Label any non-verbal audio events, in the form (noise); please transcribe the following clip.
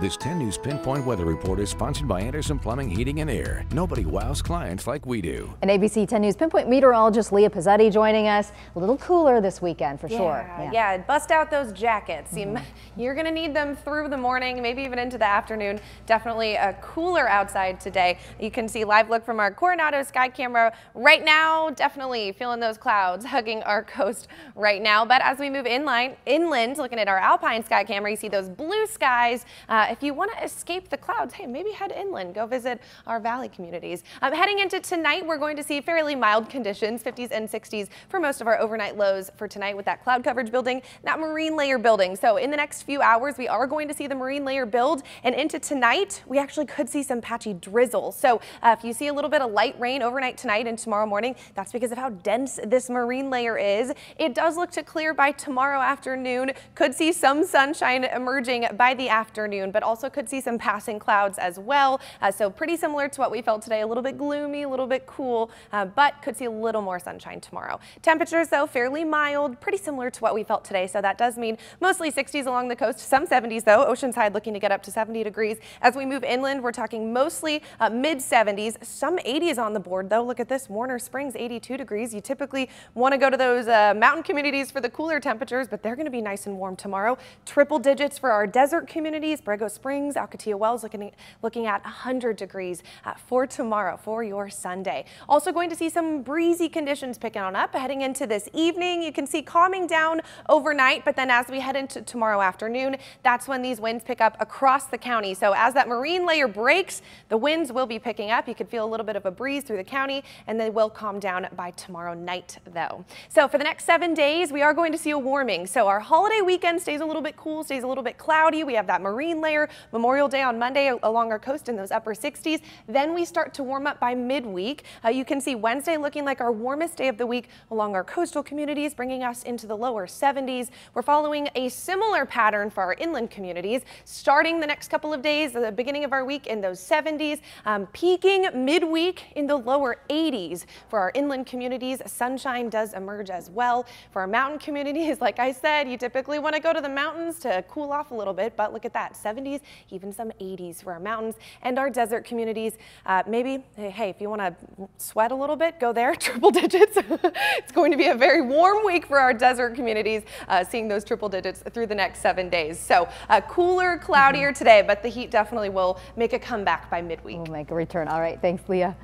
This 10 News Pinpoint Weather Report is sponsored by Anderson Plumbing, Heating and Air. Nobody wows clients like we do. And ABC 10 News Pinpoint meteorologist Leah Pezzetti joining us. A little cooler this weekend for yeah, sure. Yeah. yeah, bust out those jackets. Mm -hmm. You're going to need them through the morning, maybe even into the afternoon. Definitely a cooler outside today. You can see live look from our Coronado sky camera right now. Definitely feeling those clouds hugging our coast right now. But as we move inline, inland, looking at our Alpine sky camera, you see those blue skies. Uh, if you want to escape the clouds, hey, maybe head inland, go visit our valley communities. Um, heading into tonight, we're going to see fairly mild conditions, 50s and 60s for most of our overnight lows for tonight with that cloud coverage building, that marine layer building. So in the next few hours, we are going to see the marine layer build and into tonight, we actually could see some patchy drizzle. So uh, if you see a little bit of light rain overnight tonight and tomorrow morning, that's because of how dense this marine layer is. It does look to clear by tomorrow afternoon. Could see some sunshine emerging by the afternoon, but also could see some passing clouds as well. Uh, so pretty similar to what we felt today, a little bit gloomy, a little bit cool, uh, but could see a little more sunshine tomorrow. Temperatures though fairly mild, pretty similar to what we felt today. So that does mean mostly 60s along the coast, some 70s though. Oceanside looking to get up to 70 degrees. As we move inland, we're talking mostly uh, mid 70s, some 80s on the board though. Look at this, Warner Springs 82 degrees. You typically want to go to those uh, mountain communities for the cooler temperatures, but they're going to be nice and warm tomorrow. Triple digits for our desert communities, Borrego Springs, Ocotillo Wells looking, looking at 100 degrees uh, for tomorrow, for your Sunday. Also going to see some breezy conditions picking on up heading into this evening. You can see calming down overnight, but then as we head into tomorrow afternoon, that's when these winds pick up across the county. So as that marine layer breaks, the winds will be picking up. You could feel a little bit of a breeze through the county and they will calm down by tomorrow night though. So for the next seven days, we are going to see a warming. So our holiday weekend stays a little bit cool, stays a little bit cloudy. We have that marine layer. Memorial Day on Monday along our coast in those upper 60s. Then we start to warm up by midweek. Uh, you can see Wednesday looking like our warmest day of the week along our coastal communities, bringing us into the lower 70s. We're following a similar pattern for our inland communities, starting the next couple of days, the beginning of our week in those 70s, um, peaking midweek in the lower 80s. For our inland communities, sunshine does emerge as well. For our mountain communities, (laughs) like I said, you typically want to go to the mountains to cool off a little bit, but look at that, 70s even some 80s for our mountains and our desert communities. Uh, maybe, hey, if you want to sweat a little bit, go there, (laughs) triple digits. (laughs) it's going to be a very warm week for our desert communities, uh, seeing those triple digits through the next seven days. So uh, cooler, cloudier mm -hmm. today, but the heat definitely will make a comeback by midweek. We'll make a return. All right, thanks, Leah.